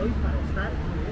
hoy para estar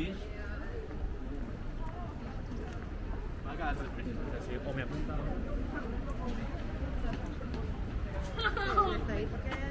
bicho. Pagar essa Você come a porque